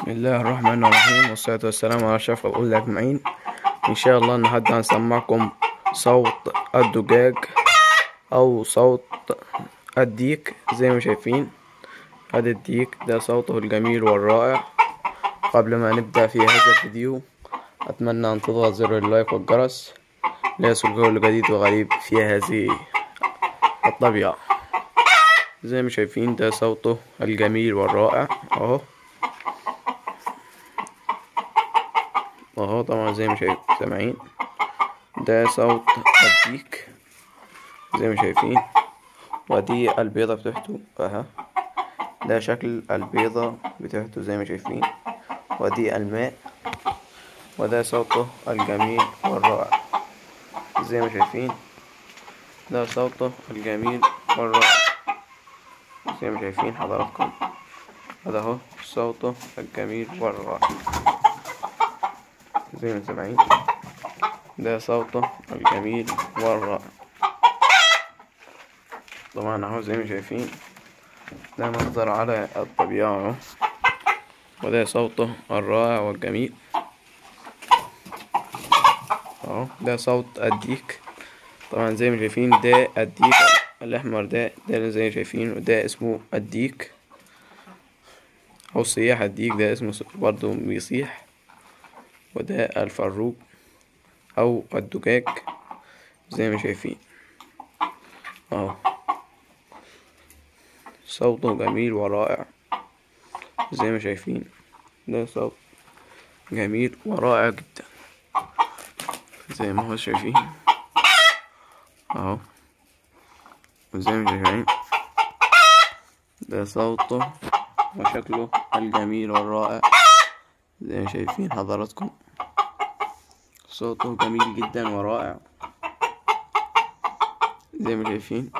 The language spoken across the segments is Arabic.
بسم الله الرحمن الرحيم والصلاة والسلام على أشرف الأولى أجمعين. إن شاء الله النهاردة هنسمعكم صوت الدجاج أو صوت الديك زي ما شايفين. هذا الديك ده صوته الجميل والرائع. قبل ما نبدأ في هذا الفيديو أتمنى أن تضغط زر اللايك والجرس. ليصل كل جديد وغريب في هذه الطبيعة. زي ما شايفين ده صوته الجميل والرائع أهو. أهو طبعا زي ما شايف سامعين؟ ده صوت الديك زي ما شايفين. ودي البيضة بتاعته أها. ده شكل البيضة بتاعته زي ما شايفين. ودي الماء وده صوته الجميل والرائع زي ما شايفين. ده صوته الجميل والرائع زي ما شايفين حضراتكم. هذا هو صوته الجميل والرائع. زي ما سامعين ده صوته الجميل والرائع طبعا اهو زي ما شايفين ده منظر على الطبيعة. وده صوته الرائع والجميل. أهو ده صوت الديك. طبعا زي ما شايفين ده الديك الأحمر ده ده زي ما شايفين وده اسمه الديك. أو صياح الديك ده اسمه برضه بيصيح. وده الفروج أو الدجاج زي ما شايفين. أهو صوته جميل ورائع زي ما شايفين. ده صوت جميل ورائع جدا زي ما هو شايفين. اهو وزي ما شايفين. ده صوته وشكله الجميل والرائع. زي ما شايفين حضراتكم. صوته جميل جدا ورائع. زي ما شايفين.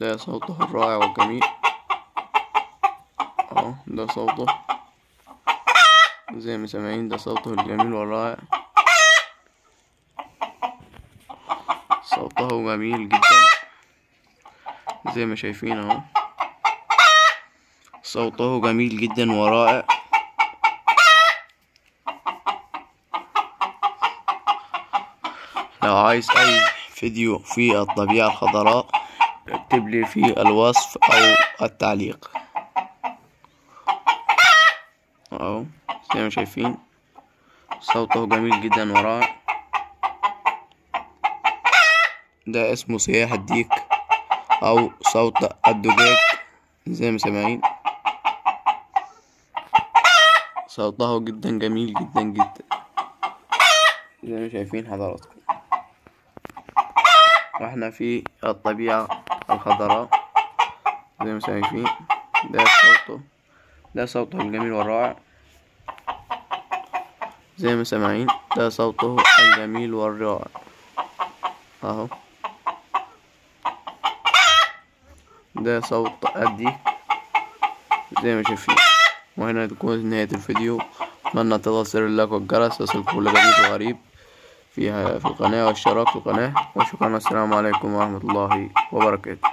ده صوته الرائع والجميل. أهو ده صوته. زي ما سامعين ده صوته الجميل والرائع. صوته جميل جدا. زي ما شايفين أهو. صوته جميل جدا ورائع. لو عايز أي فيديو في الطبيعة الخضراء اكتب لي في الوصف أو التعليق. أهو زي ما شايفين صوته جميل جدا ورائع. ده اسمه صياح الديك أو صوت الدجاج زي ما سامعين صوته جدا جميل جدا جدا. زي ما شايفين حضراتكم. وإحنا في الطبيعة الخضراء زي ما شايفين ده صوته ده صوته الجميل والرائع. زي ما سامعين ده صوته الجميل والرائع. أهو. ده صوت الديك زي ما شايفين وهنا تكون نهاية الفيديو. أتمنى زر اللايك والجرس يصل كل جديد وغريب. فيها في القناة والاشتراك في القناة. وشكرا والسلام عليكم ورحمة الله وبركاته.